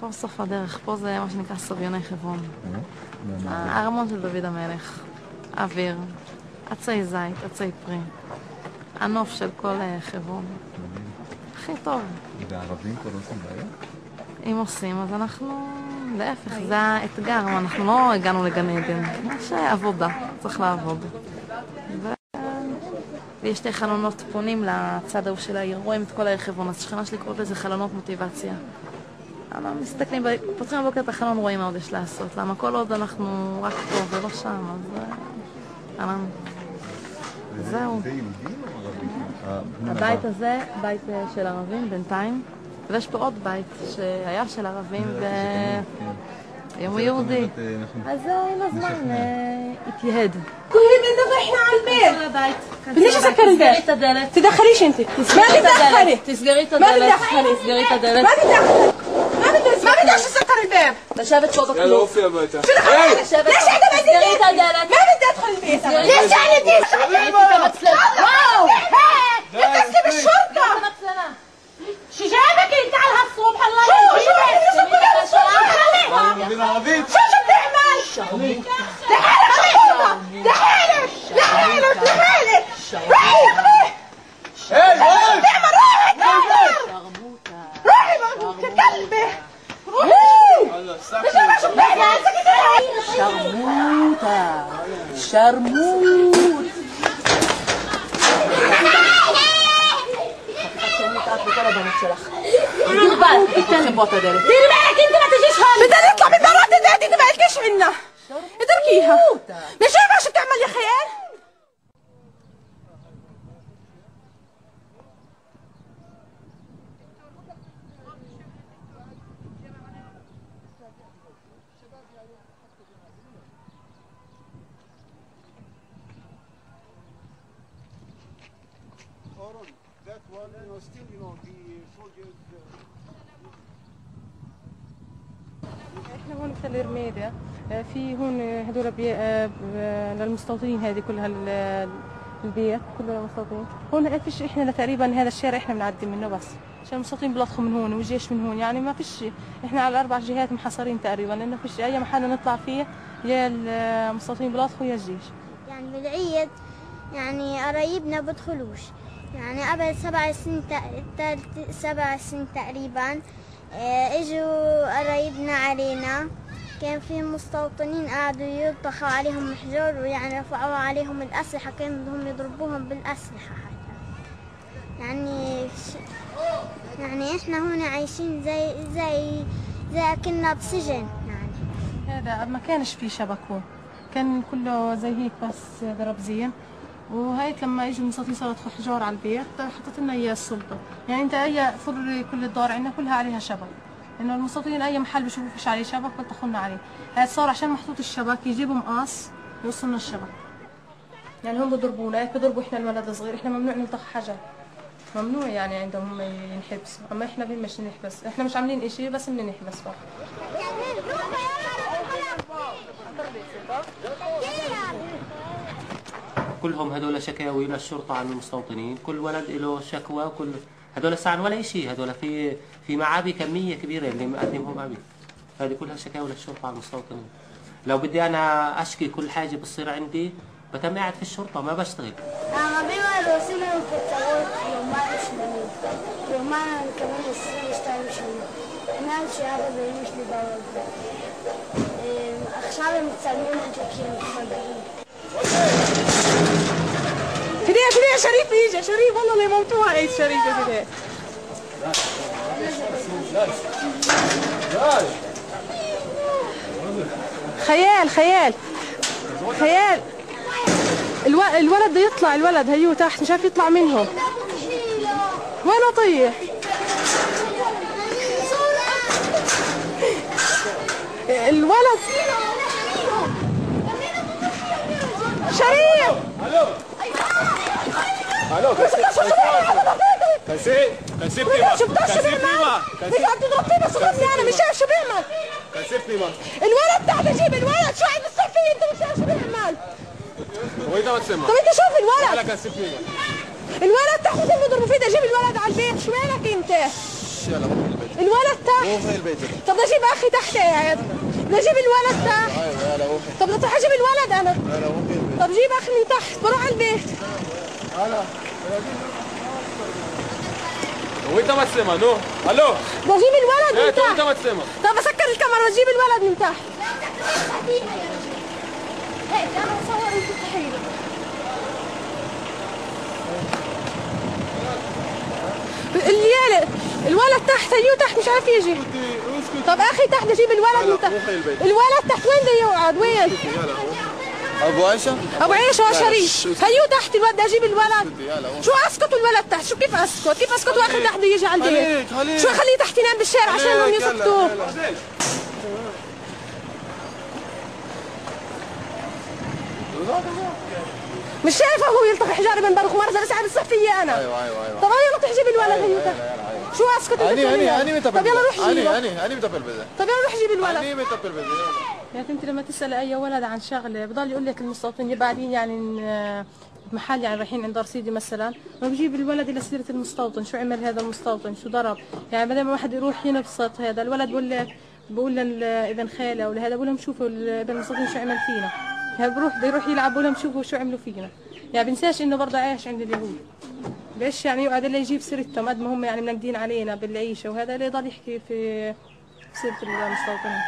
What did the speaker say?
פה סוף הדרך, פה זה מה שנקרא סביוני חברון. מה- הארמון של דוד המלך, אוויר, עצי זית, עצי פרי, הנוף של כל אה, חברון. הכי טוב. והערבים פה לא עושים בעיה? אם עושים, אז אנחנו, להפך, זה האתגר, אנחנו לא הגענו לגן עדן, יש אה, עבודה, צריך לעבוד. ויש שתי חלונות פונים לצד ההוא של העיר, רואים את כל העיר חברון, אז שכנה שלי קוראת לזה חלונות מוטיבציה. אנחנו מסתכלים, ב- פותחים בבוקר את החלון, רואים מה עוד יש לעשות. למה כל עוד אנחנו רק פה ולא שם, אז... אה, אהלן. וזה- זהו. זה יהודים או ערבים? אה, בני הבית נבר. הזה, בית אה, של ערבים בינתיים, ויש פה עוד בית שהיה של ערבים כן. והיום הוא זה את יהודי. אומרת, אה, אנחנו- אז אה, עם הזמן נשכנע. אה, התייהד. كلي بدنا احنا على البيت לבית. بديش اسكر תסגרי البيت את הדלת. تدخليش انت ما תסגרי את تدخلي הדלת. תסגרי את ما הדלת. تدخلي. יודע שזאת הלבב? לשבת פה בכלוב. יאללה, אופי הביתה. היי! יש עד תסגרי את הדלת. מה לדעת חולבית? יש עד איתי! וואו! ديري بالك انت ما تجيش هون بدنا نطلع من برات البيت انت ما لكش عنا اتركيها. مش شايفه شو بتعمل يا خيال. That one, you know, still, you know, the soldiers, إحنا هون مثل الرميدة آه، في هون هدول بي... آه، ب- للمستوطنين هذه كلها ال- البيت كله للمستوطنين هون فيش إحنا تقريبا هذا الشارع إحنا بنعدي منه بس. عشان المستوطنين بيلطخوا من هون والجيش من هون يعني ما فيش إحنا على الاربع جهات محاصرين تقريبا لأنه فيش أي محل نطلع فيه يا المستوطنين بيلطخوا يا الجيش. يعني بالعيد يعني قرايبنا بدخلوش يعني قبل سبع سنين سبع سنين تقريبا آه، إجوا قرايبنا علينا. كان في مستوطنين قعدوا يلطخوا عليهم حجار ويعني رفعوا عليهم الأسلحة كانوا بدهم يضربوهم بالأسلحة حتى. يعني ش... يعني إحنا هون عايشين زي زي زي كنا بسجن يعني. هذا ما كانش في شبك هون كان كله زي هيك بس ضرب زين. وهيك لما اجوا صاروا يدخلوا حجار على البيت حطت لنا إياه السلطة. يعني أنت أي فر كل الدار عندنا كلها عليها شبك. إنه المستوطنين أي محل بيشوفوا فيش عليه شبك بيلطخوا لنا عليه. هذا صار عشان محطوط الشبك يجيبوا مقص يوصلنا الشبك. يعني هم بضربونا هيك بضربوا إحنا الولد الصغير. إحنا ممنوع نلطخ حجر ممنوع يعني عندهم هم ينحبسوا أما إحنا مش نحبس. إحنا مش عاملين إشي بس بدنا نحبس فقط. كلهم هذول شكاوي للشرطة عن المستوطنين كل ولد له شكوى وكل هذول ساعة ولا شيء هذول في في معابي كمية كبيرة اللي مقدمهم أبي هذه كلها شكاوي للشرطة عن المستوطنين لو بدي أنا أشكي كل حاجة بتصير عندي بتم قاعد في الشرطة ما بشتغل sino che stavo io ma shmini. Io ma كمان السنة اشتغل شمي. أنا هذا بيمش لي بابا. أخشاب متسلمين هتوكي فديه فديه شريف يجي شريف والله اللي موتوها. عيد شريف يا فديه خيال خيال خيال. ألو... الولد بده يطلع الولد هيو تحت مش عارف يطلع منهم. وين أطيح؟ الولد. شريف. كنسي بريما شفتوش شو كنسي بيعمل؟ تضرب فيه بس غصبي أنا مش شايف شو بيعمل كنسي بريما الولد تحت جيب الولد شو عم بتصير فيه انت مش شايف شو بيعمل وين ما تسمع طب انت شوف الولد على كنسي بريما الولد تحت ما بيضربوا فيه جيب الولد على البيت شو مالك انت يلا الولد تحت روحي البيت طب بدي أجيب أخي تحت قاعد بدي أجيب الولد تحت أيوه يلا روحي طب بدي أجيب الولد أنا يلا روحي البيت طب جيب أخي من تحت بروح على البيت هو انت ما نو ألو بجيب الولد من تحت انت ما طب اسكر الكاميرا بجيب الولد من تحت لا الليالة الولد تحت هيو تحت مش عارف يجي طب أخي تحت جيب الولد من تحت الولد تحت وين بده يقعد وين أبو عائشة؟ أبو عيش هو لا، شريف هيو تحت الولد؟ بدي أجيب الولد. شو أسكت والولد تحت؟ شو كيف أسكت؟ كيف أسكت واخي تحت بده يجي على البيت شو خليه تحت ينام بالشارع؟ عشان هم يسكتوا. مش شايفه هو يلتقي حجاري من برخ مرزه بس عم يصح فيي أنا. أيوه أيوه أيوه. طب يلا روح تجيب الولد. هيو تحت شو أسكت؟ انت أني متبل طب يلا روح أني جيبه. أني أني متبل بده طب يلا روح جيب الولد. أني متبل بده يعني انت لما تسأل أي ولد عن شغلة بضل يقول لك المستوطنين بعدين يعني إن- محل يعني رايحين عند رصيدي مثلا. ما بجيب الولد إلى سيرة المستوطن شو عمل هذا المستوطن؟ شو ضرب؟ يعني بدل ما واحد يروح ينبسط هذا الولد بقول لك بقول لابن خالة ولا هذا بقول لهم شوفوا ابن المستوطن شو عمل فينا. يعني بروح بيروح يلعب بقول لهم شوفوا شو عملوا فينا. يعني بنساش إنه برضه عايش عند اليهود. ليش يعني يقعد اللي يجيب سيرتهم قد ما هم يعني منقدين علينا بالعيشة وهذا اللي يضل يحكي في سيرة المستوطنين.